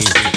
いいね。